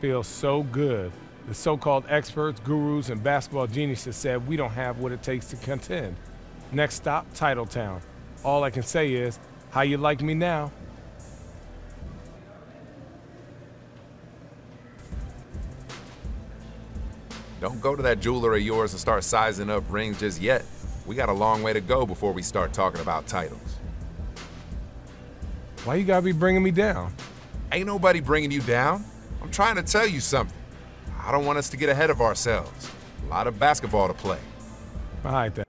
feels so good. The so-called experts, gurus, and basketball geniuses said we don't have what it takes to contend. Next stop, Titletown. All I can say is, how you like me now? Don't go to that jeweler of yours and start sizing up rings just yet. We got a long way to go before we start talking about titles. Why you gotta be bringing me down? Ain't nobody bringing you down. I'm trying to tell you something. I don't want us to get ahead of ourselves. A lot of basketball to play. All right, then.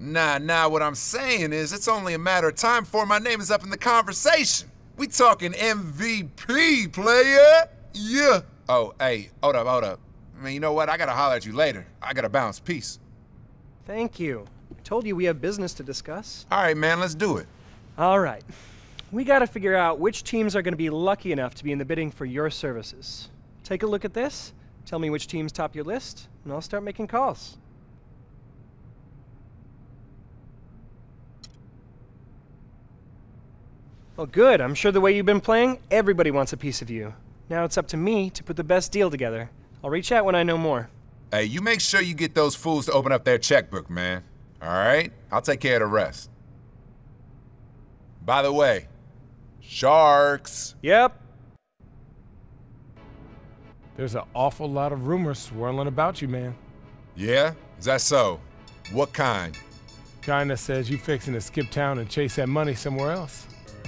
Nah, nah, what I'm saying is it's only a matter of time before my name is up in the conversation. We talking MVP, player? Yeah. Oh, hey, hold up, hold up. I mean, you know what? I gotta holler at you later. I gotta bounce. Peace. Thank you. I told you we have business to discuss. All right, man, let's do it. All right. We gotta figure out which teams are gonna be lucky enough to be in the bidding for your services. Take a look at this, tell me which teams top your list, and I'll start making calls. Well, good. I'm sure the way you've been playing, everybody wants a piece of you. Now it's up to me to put the best deal together. I'll reach out when I know more. Hey, you make sure you get those fools to open up their checkbook, man. All right? I'll take care of the rest. By the way, sharks. Yep. There's an awful lot of rumors swirling about you, man. Yeah? Is that so? What kind? Kinda says you fixing to skip town and chase that money somewhere else.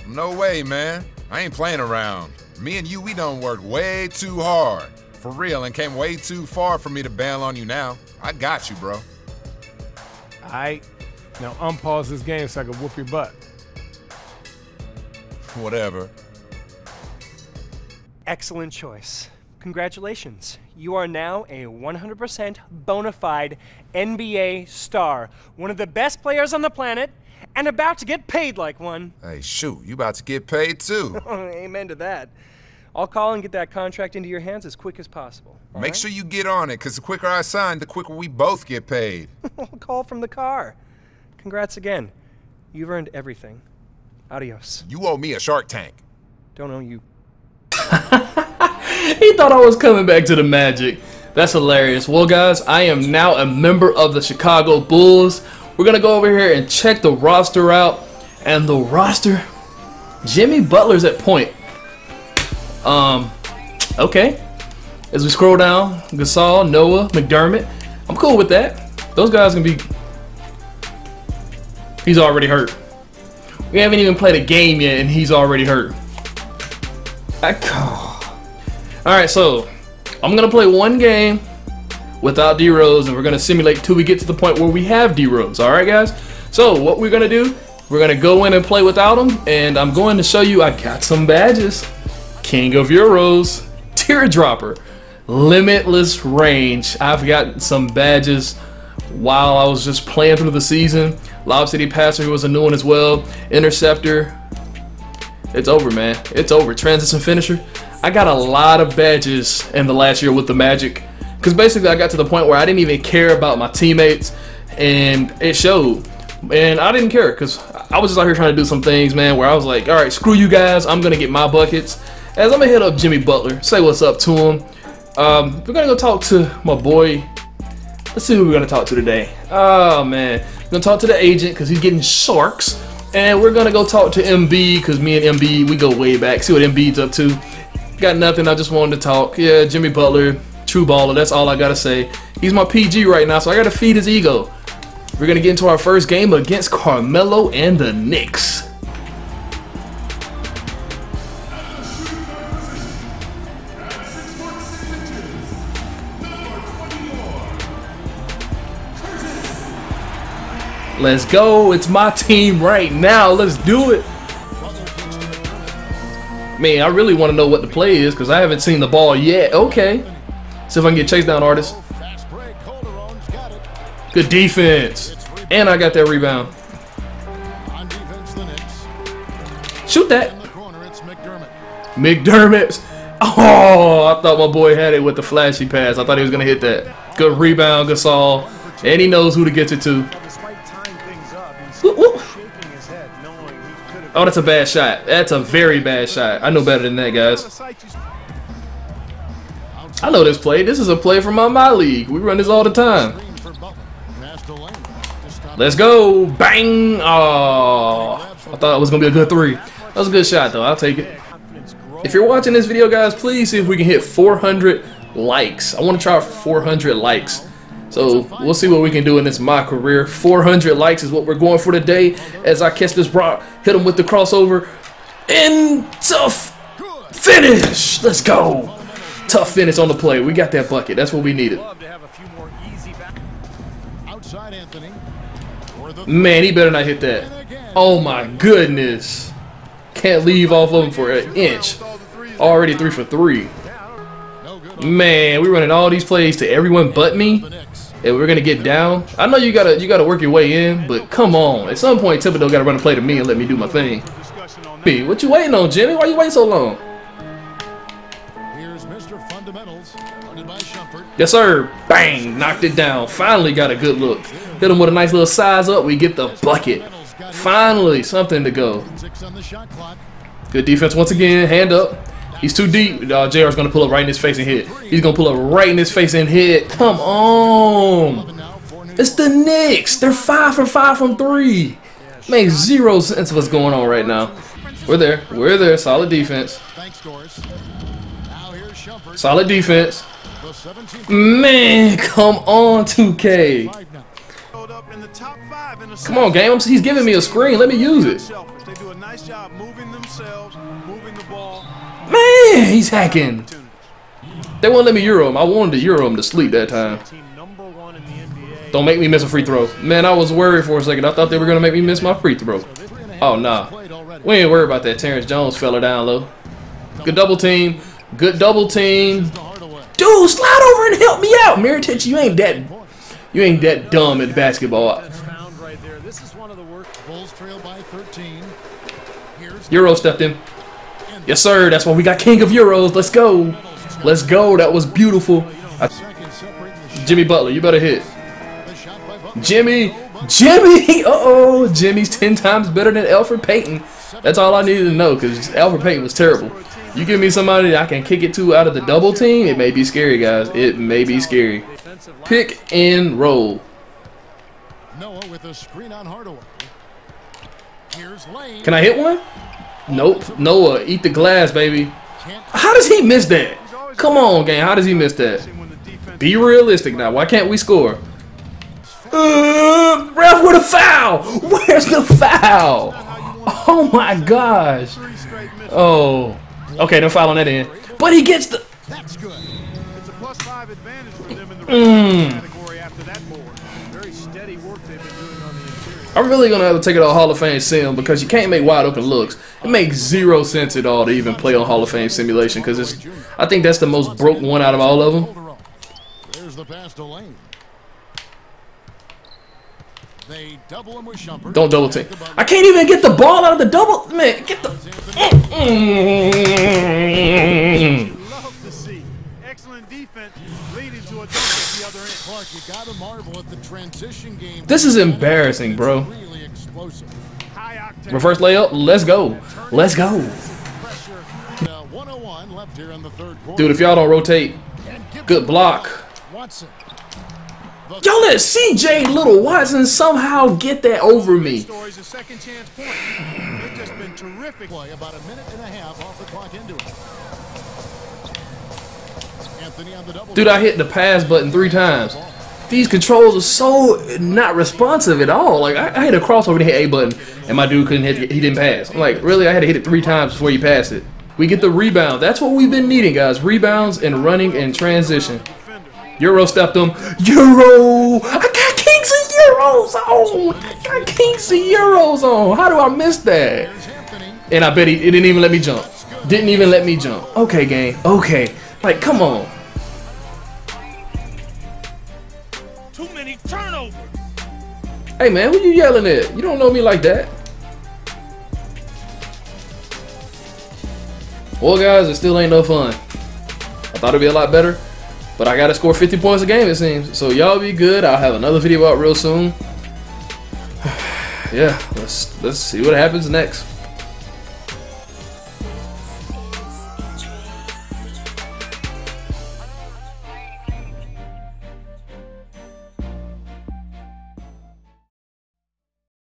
No way, man. I ain't playing around. Me and you, we done worked way too hard. For real, and came way too far for me to bail on you now. I got you, bro. Aight. Now um, unpause this game so I can whoop your butt. Whatever. Excellent choice. Congratulations. You are now a 100% bona fide NBA star, one of the best players on the planet, and about to get paid like one. Hey, shoot, you about to get paid too. Amen to that. I'll call and get that contract into your hands as quick as possible. Make right? sure you get on it, because the quicker I sign, the quicker we both get paid. I'll call from the car. Congrats again. You've earned everything. Adios. You owe me a Shark Tank. Don't owe you. he thought I was coming back to the Magic. That's hilarious. Well, guys, I am now a member of the Chicago Bulls. We're going to go over here and check the roster out. And the roster, Jimmy Butler's at point. Um, okay. As we scroll down, Gasol, Noah, McDermott. I'm cool with that. Those guys can be. He's already hurt. We haven't even played a game yet, and he's already hurt. All right, so I'm gonna play one game without D Rose, and we're gonna simulate till we get to the point where we have D Rose. All right, guys. So what we're gonna do? We're gonna go in and play without him, and I'm going to show you. I got some badges: King of Euros, Teardropper, Limitless Range. I've got some badges while I was just playing through the season. Lob City Passer, who was a new one as well. Interceptor, it's over, man. It's over. Transition finisher. I got a lot of badges in the last year with the Magic. Because basically, I got to the point where I didn't even care about my teammates, and it showed. And I didn't care because I was just out here trying to do some things, man, where I was like, all right, screw you guys. I'm going to get my buckets. As I'm going to hit up Jimmy Butler, say what's up to him. Um, we're going to go talk to my boy. Let's see who we're going to talk to today. Oh, man. To talk to the agent because he's getting sharks. And we're gonna go talk to MB because me and MB we go way back. See what MB's up to. Got nothing. I just wanted to talk. Yeah, Jimmy Butler, true baller. That's all I gotta say. He's my PG right now, so I gotta feed his ego. We're gonna get into our first game against Carmelo and the Knicks. Let's go. It's my team right now. Let's do it. Man, I really want to know what the play is because I haven't seen the ball yet. Okay. See if I can get chase down artist. Good defense. And I got that rebound. Shoot that. McDermott. Oh, I thought my boy had it with the flashy pass. I thought he was going to hit that. Good rebound, Gasol. And he knows who to get it to. Oh, that's a bad shot. That's a very bad shot. I know better than that, guys. I know this play. This is a play from my, my league. We run this all the time. Let's go. Bang. Oh, I thought it was going to be a good three. That was a good shot, though. I'll take it. If you're watching this video, guys, please see if we can hit 400 likes. I want to try for 400 likes. So we'll see what we can do in this my career. 400 likes is what we're going for today. As I catch this rock, hit him with the crossover, and tough finish. Let's go. Tough finish on the play. We got that bucket. That's what we needed. Man, he better not hit that. Oh my goodness. Can't leave off of him for an inch. Already three for three. Man, we're running all these plays to everyone but me. And we're gonna get down. I know you gotta you gotta work your way in, but come on. At some point Thibodeau gotta run a play to me and let me do my thing. B, what you waiting on, Jimmy? Why you waiting so long? here's mr fundamentals Yes, sir. Bang! Knocked it down. Finally got a good look. Hit him with a nice little size up. We get the bucket. Finally, something to go. Good defense once again. Hand up. He's too deep. Uh, JR's going to pull up right in his face and hit. He's going to pull up right in his face and hit. Come on. It's the Knicks. They're five for five from three. Makes zero sense of what's going on right now. We're there. We're there. Solid defense. Solid defense. Man, come on, 2K. Come on, game. He's giving me a screen. Let me use it. Man, he's hacking. They won't let me Euro him. I wanted to Euro him to sleep that time. Don't make me miss a free throw. Man, I was worried for a second. I thought they were going to make me miss my free throw. Oh, nah. We ain't worried about that. Terrence Jones fell down low. Good double team. Good double team. Dude, slide over and help me out. Mirotic, you ain't that you ain't that dumb at basketball. Euro stepped in. Yes, sir. That's why we got King of Euros. Let's go. Let's go. That was beautiful. I, Jimmy Butler, you better hit. Jimmy. Jimmy. Uh-oh. Jimmy's 10 times better than Elfrid Payton. That's all I needed to know because Elfrid Payton was terrible. You give me somebody I can kick it to out of the double team, it may be scary, guys. It may be scary. Pick and roll. Noah with a screen on Hardaway. Here's Lane. Can I hit one? Nope. Noah, eat the glass, baby. How does he miss that? Come on, gang. How does he miss that? Be realistic now. Why can't we score? Uh, ref with a foul. Where's the foul? Oh my gosh. Oh. Okay, don't foul on that end. But he gets the. That's good. It's a plus five advantage mm. category after that board. Very steady work they've been doing on the interior. I'm really gonna have to take it all Hall of Fame sim because you can't make wide open looks. It makes zero sense at all to even play on Hall of Fame simulation because it's. I think that's the most broke one out of all of them. There's the pass to Lane. Double Don't double team. I can't even get the ball out of the double. Man, get the. Love to see excellent defense leading to a the other end. Clark, you got to marvel at the transition game. This is embarrassing, bro. Reverse layup. Let's go. Let's go. Dude, if y'all don't rotate, good block. Y'all let CJ Little Watson somehow get that over me. Dude, I hit the pass button three times. These controls are so not responsive at all. Like I, I hit a crossover to hit A button, and my dude couldn't hit. He didn't pass. I'm like, really? I had to hit it three times before you pass it. We get the rebound. That's what we've been needing, guys. Rebounds and running and transition. Euro stepped him. Euro! I got Kings of Euros on! I got Kings of Euros on! How do I miss that? And I bet he, he didn't even let me jump. Didn't even let me jump. Okay, game. Okay. Like, come on. Hey, man, who you yelling at? You don't know me like that. Well, guys, it still ain't no fun. I thought it'd be a lot better. But I gotta score 50 points a game, it seems. So y'all be good. I'll have another video out real soon. yeah, let's let's see what happens next.